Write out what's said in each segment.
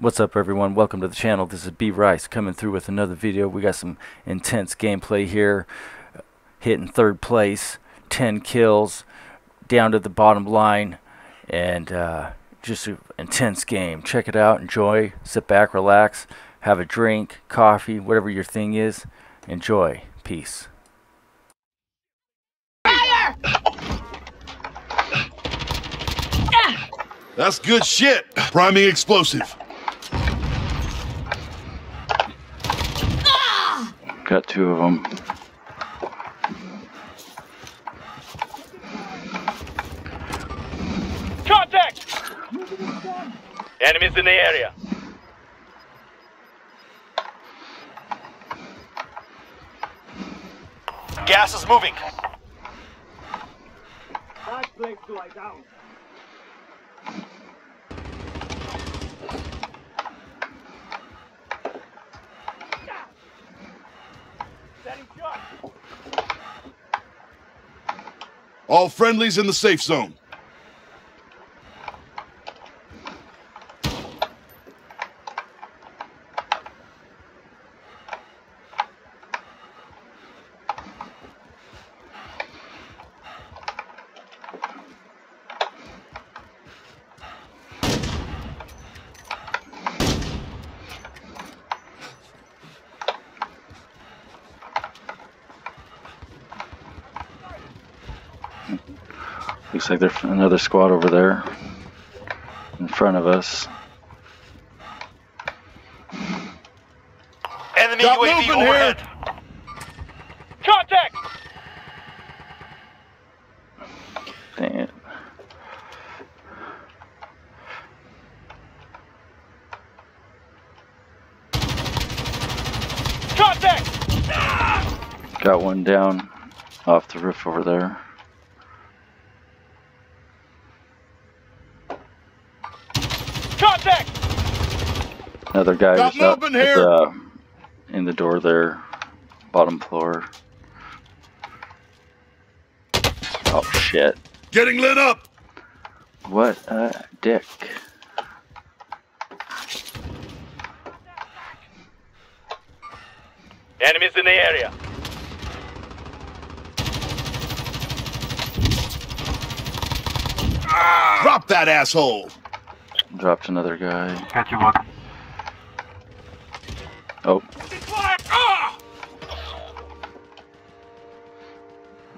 What's up everyone, welcome to the channel. This is BeRice coming through with another video. We got some intense gameplay here. Hitting third place, 10 kills, down to the bottom line, and uh, just an intense game. Check it out, enjoy, sit back, relax, have a drink, coffee, whatever your thing is. Enjoy. Peace. Fire! That's good shit. Priming explosive. Got two of them. Contact! Enemies in the area. Gas is moving. All friendlies in the safe zone. Looks like there's another squad over there in front of us. Enemy Got UAV movement here. Contact! Dang it. Contact! Got one down off the roof over there. Contact! Another guy Got was up movement at here. the, in the door there, bottom floor. Oh shit. Getting lit up. What a dick. Enemies in the area. Drop that asshole. Dropped another guy. Got you one. Oh,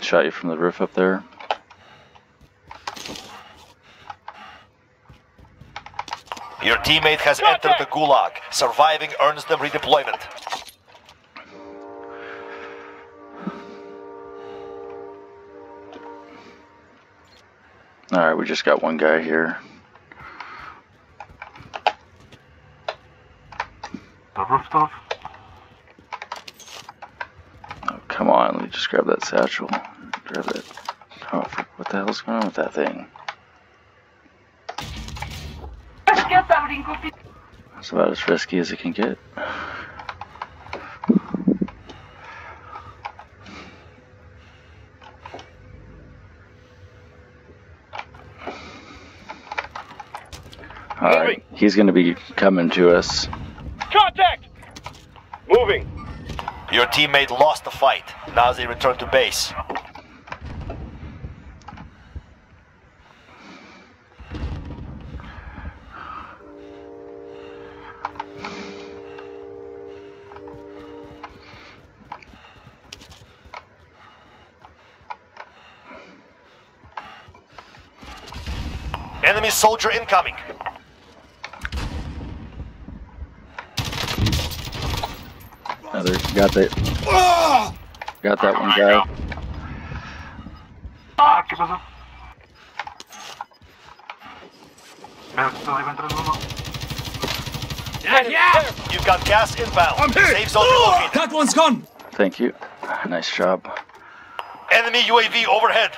shot you from the roof up there. Your teammate has entered the gulag. Surviving earns them redeployment. Alright, we just got one guy here. Rooftop? Oh, come on, let me just grab that satchel. Grab it. Oh, fuck, what the hell's going on with that thing? That's about as risky as it can get. Alright, he's gonna be coming to us. Contact! Moving. Your teammate lost the fight. Now they return to base. Enemy soldier incoming. Another, got that, got that one guy. Ah, ¿qué pasó? Pero todavía entra uno. You've got gas inbound. I'm hit. Safe zone relocated. That one's gone. Thank you. Nice job. Enemy UAV overhead.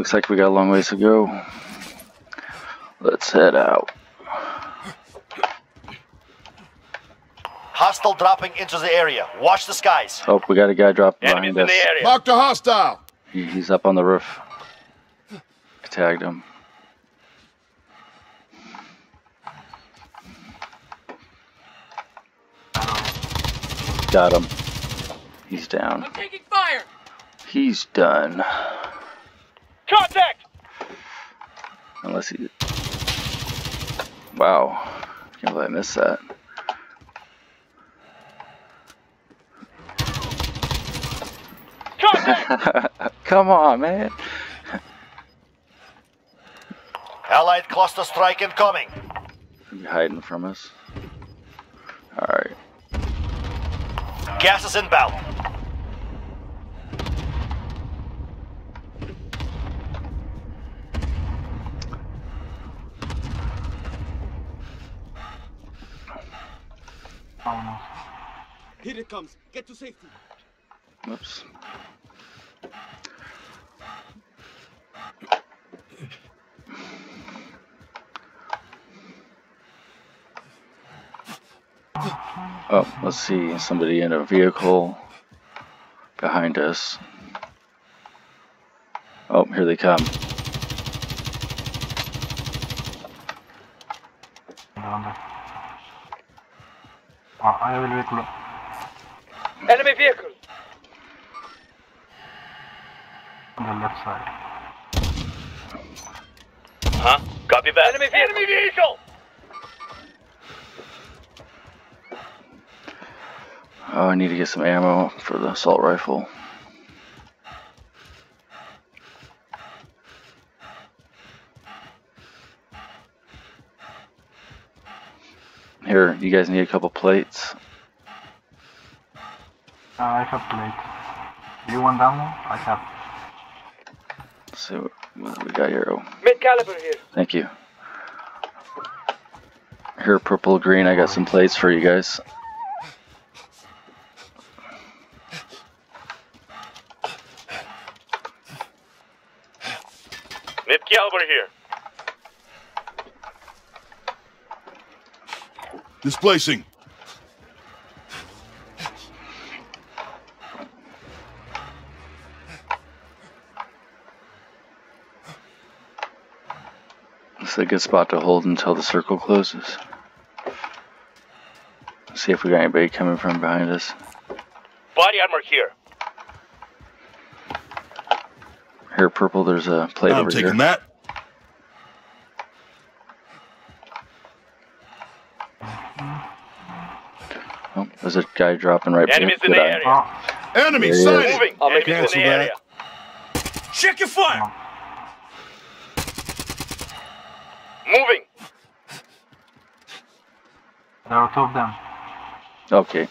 Looks like we got a long ways to go. Let's head out. Hostile dropping into the area. Watch the skies. Oh, we got a guy dropping Enemies behind in us. the area. Marked a hostile. He, he's up on the roof. I Tagged him. Got him. He's down. I'm taking fire! He's done. Contact! Unless he. Wow. Can't believe I missed that. Contact! Come on, man. Allied cluster strike incoming. You hiding from us? Alright. Gas is inbound. Here it comes. Get to safety. Whoops. Oh, let's see. Somebody in a vehicle behind us. Oh, here they come. ¿De dónde? Ah, ahí hay el vehículo. Enemy vehicle! Del left side. Huh? Copy that. Enemy vehicle. Enemy vehicle. Oh, I need to get some ammo for the assault rifle. Here, you guys need a couple plates. Uh, I have plate. Do you want ammo? I have. Let's see what, what we got here. Oh, Mid caliber here. thank you. Here, purple, green. I got some plates for you guys. Mid caliber here. Displacing. A good spot to hold until the circle closes. See if we got anybody coming from behind us. Body armor here. Here, purple. There's a plate I'm over taking that. Oh, there's a guy dropping right Enemies there. in the eye. area. Enemy There he sighted. Moving. I'll make Enemies in the cancel area. Check your fire. Moving. there are two of them. Okay.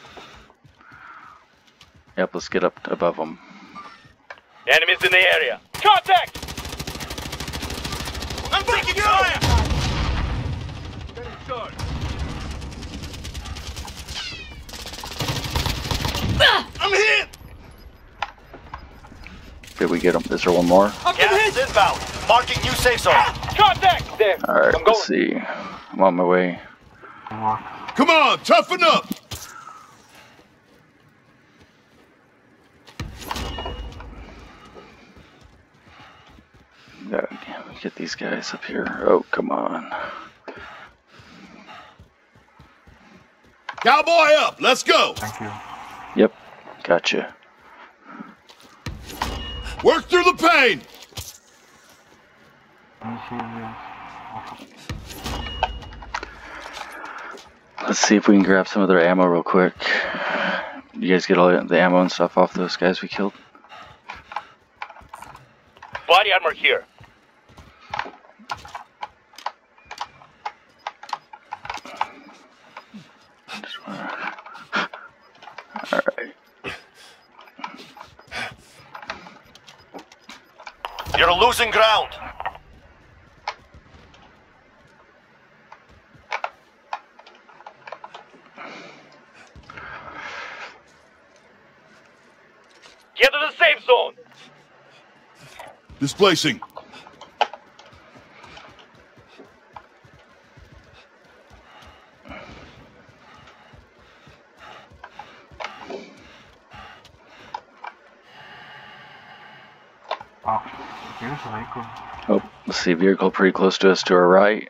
Yep, let's get up above them. Enemies in the area. Contact. I'm taking fire. Ah! I'm hit. Did we get them? Is there one more? Gas inbound. Marking new safe zone. Ah! Contact. There. Alright, I'm going. let's see. I'm on my way. Good work. Come on, toughen up. Gotta get these guys up here. Oh, come on. Cowboy up. Let's go. Thank you. Yep, gotcha. Work through the pain. Let me see this. Let's see if we can grab some of their ammo real quick. You guys get all the ammo and stuff off those guys we killed? Body armor here. Alright. You're losing ground. Displacing. Oh, let's see, vehicle pretty close to us to our right.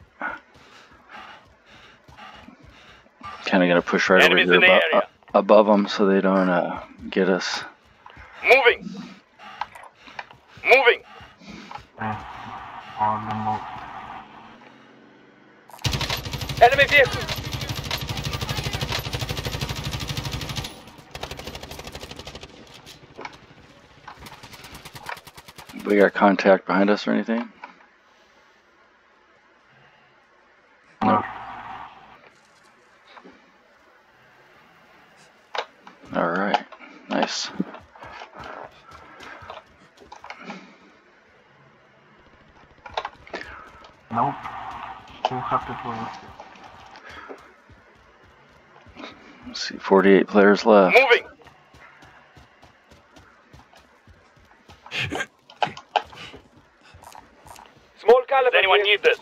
Kind of going to push right Enemies over here abo uh, above them so they don't uh, get us. Moving! Moving! All of move. Enemy vehicle. We got contact behind us or anything? No. All right, nice. Nope. Two have Let's see, 48 players left. Moving. Small caliber. Does anyone need this?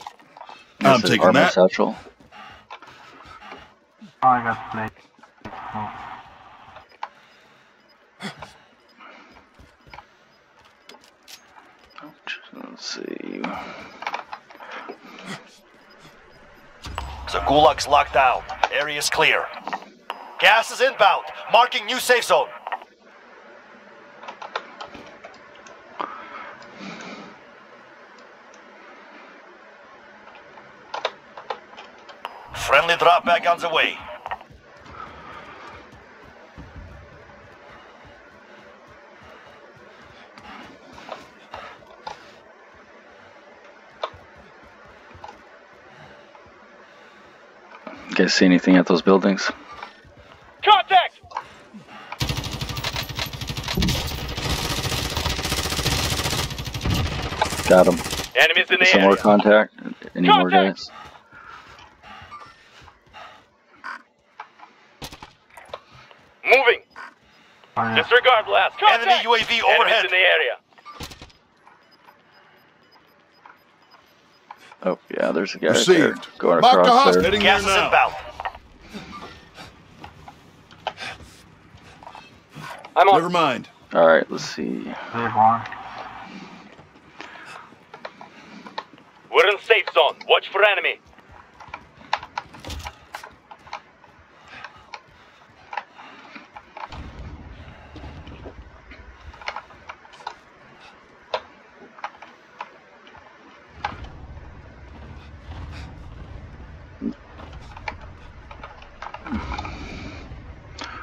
I'm taking armor that. satchel. Oh, I got plate. Oh. Move. Let's see. The Gulag's locked down. Area's clear. Gas is inbound. Marking new safe zone. Friendly drop back on the way. Guys see anything at those buildings? Contact. Got them. Enemies in the Some area. more contact. Any more guys? Moving. Disregard blast. Contact! Enemy UAV overhead. in the area. Oh yeah, there's a guy right there going Mark the across hospital. there. Gas there is now. inbound. I'm on. Never mind. All right, let's see. They're. We're in safe zone. Watch for enemy.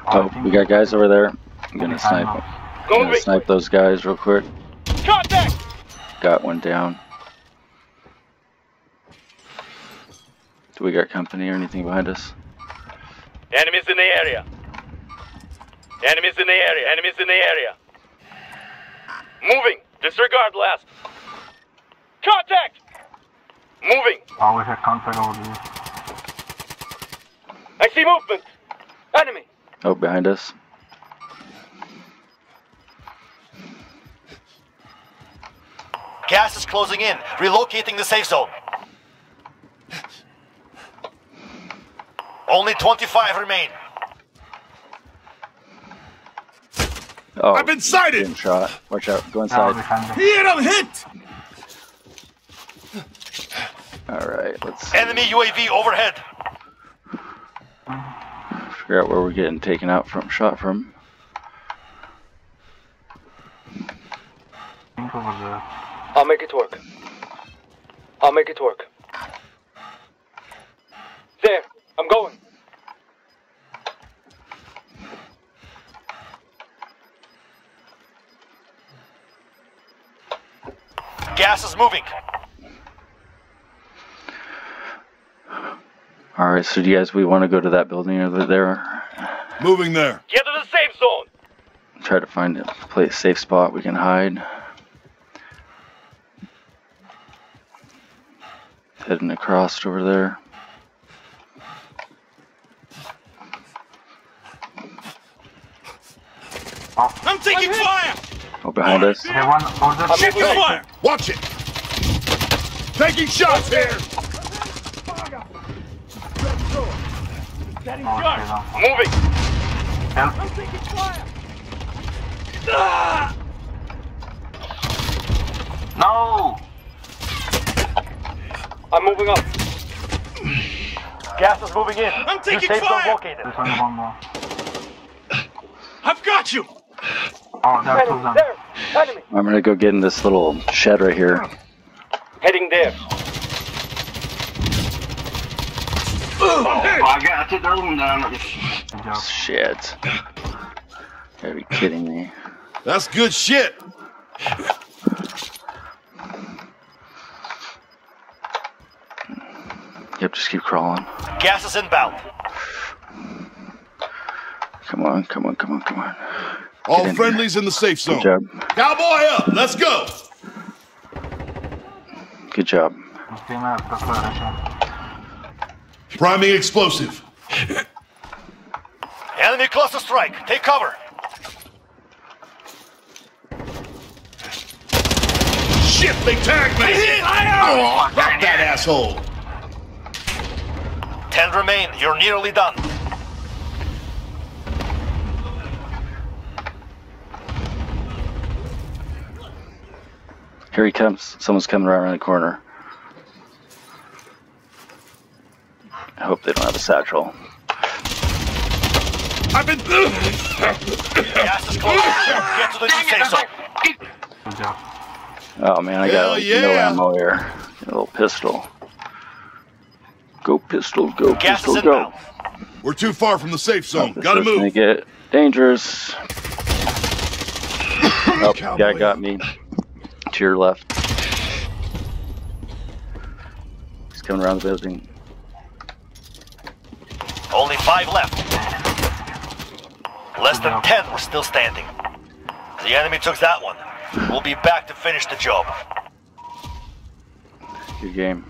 Oh, we got guys over there. I'm gonna snipe them. I'm gonna snipe those guys real quick. Contact. Got one down. Do we got company or anything behind us? Enemies in the area. Enemies in the area. Enemies in the area. Moving. Disregard last. Contact. Moving. Oh, we have contact over here. I see movement. Enemy. Oh, behind us. Gas is closing in. Relocating the safe zone. Only 25 remain. Oh, I've been sighted. getting shot. Watch out. Go inside. behind them. Hit him, hit! All right, let's see. Enemy UAV overhead. Figure out where we're getting taken out from, shot from. think over there. I'll make it work. I'll make it work. There. I'm going. Gas is moving. All right, so do you guys we want to go to that building over there? Moving there. Get to the safe zone. Try to find a place safe spot we can hide. Heading across over there. I'm taking fire! Oh, behind us. They one over there. Taking fire! Watch it! Taking shots here! Stay down. Moving. Help. Ah! No! I'm moving up. Gas is moving in. I'm New taking safe zone fire! located. There's only one more. I've got you! Oh, there are two of them. There! Enemy! I'm gonna go get in this little shed right here. Heading there. Oh, I got I took the other one down. Shit. Are you kidding me. That's good shit. Yep, just keep crawling. Gas is inbound. Come on, come on, come on, come on. All in friendlies in the safe zone. Good job. Cowboy up! Let's go! Good job. Musimy preparation. Priming explosive. Enemy cluster strike. Take cover. Shit, they tagged me! Oh, fuck that asshole! Ten remain. You're nearly done. Here he comes. Someone's coming right around the corner. Hope they don't have a satchel. I've been. Gas is close. Get to the new safe zone. Oh man, I got Hell like, no ammo here. A little pistol. Go pistol, go Gas pistol, go. inbound. We're too far from the safe zone. This Gotta is gonna move. get dangerous. Oh, guy got me. To your left. He's coming around the building. Five left. Less than ten were still standing. The enemy took that one. We'll be back to finish the job. Good game.